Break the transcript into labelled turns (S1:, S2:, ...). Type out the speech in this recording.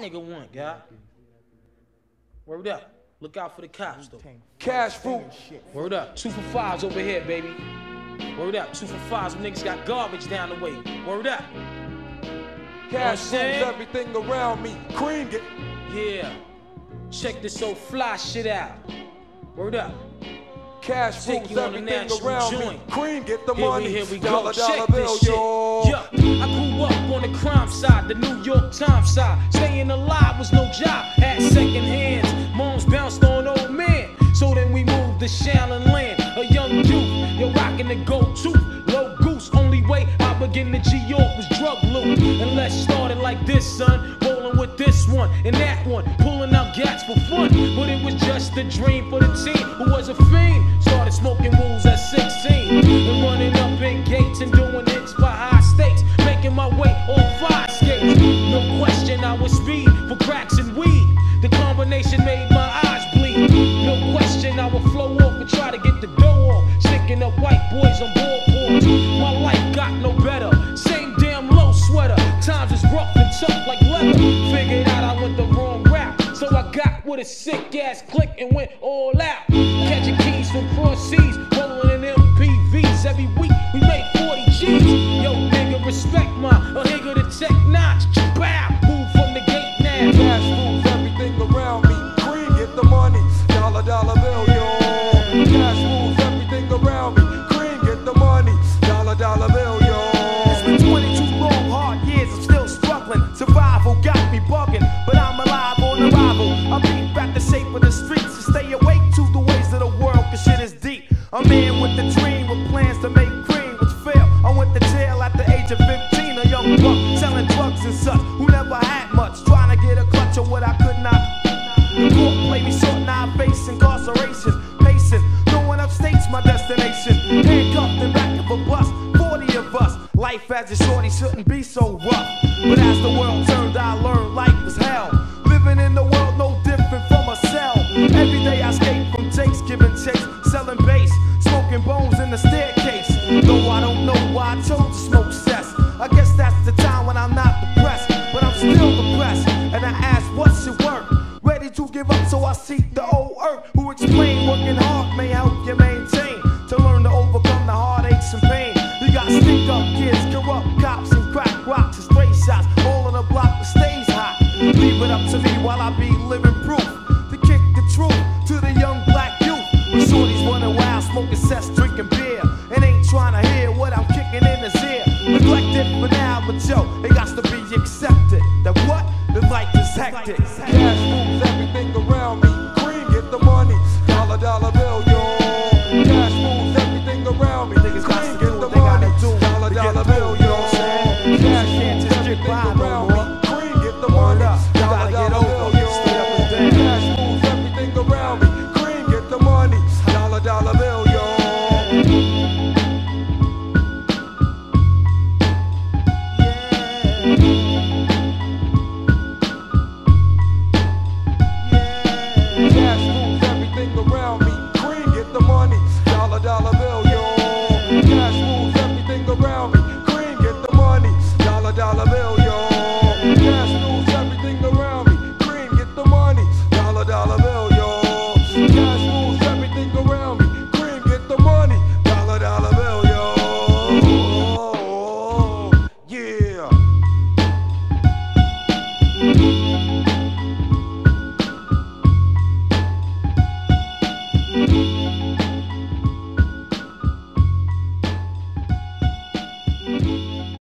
S1: nigga want, guy. Word up. Look out for the cops, though.
S2: Cash fruit.
S1: Word up. Two for fives over here, baby. Word up. Two for fives. Them niggas got garbage down the way. Word up.
S2: Cash
S1: I'm
S2: rules everything around me. Cream get.
S1: Yeah. Check this old fly shit out. Word up.
S2: Cash
S1: Take
S2: rules
S1: you on a
S2: everything
S1: natural
S2: around me.
S1: joint.
S2: Cream get the
S1: Here
S2: money.
S1: we, here we go.
S2: dollar, dollar
S1: Check
S2: bill,
S1: this shit.
S2: yo.
S1: Yeah, I grew up on the crime side, the New York Times side. Staying alive was no job, had second hands. Moms bounced on old men. So then we moved to Shallon Land, a young youth. You're rocking the gold tooth, low goose. Only way I begin to G York was drug loot. And let's start it like this, son. Rolling with this one and that one, pulling out gats for fun. But it was just a dream for the team who was a fiend. Started smoking wools at 16 and running up in gates and doing hits for Times is rough and tough like leather. Figured out I went the wrong route. So I got with a sick ass click and went all out. Catching keys from cross seas, rolling in MPVs. Every week we made 40 G's. Yo, A
S3: man with a dream, with plans to make cream, which failed. I went to jail at the age of 15, a young buck selling drugs and such, who never had much, trying to get a clutch of what I could not. The court played me short, now I face incarceration. Pacing, no one upstates my destination. Handcuffed in back of a bus, 40 of us. Life as a shorty shouldn't be so rough. But as the world smoking bones in the staircase. Though I don't know why I chose to smoke cess. I guess that's the time when I'm not depressed, but I'm still depressed. And I ask, what's your work? Ready to give up, so I seek the old earth who explain working hard may help you maintain to learn to overcome the heartaches and pain. You got stick up kids, corrupt cops, and crack rocks and stray shots, all on the block that stays hot. Leave it up to me while I be living proof to kick the truth to the young Neglected for now, but yo, it got to be accepted. That what? The life is hectic.
S2: Cash Dollar, bill, yo. Cash rules everything around me. Cream get the money. Dollar, dollar bill, yo. Cash rules everything around me. Cream get the money. Dollar, dollar bill, yo. Yeah.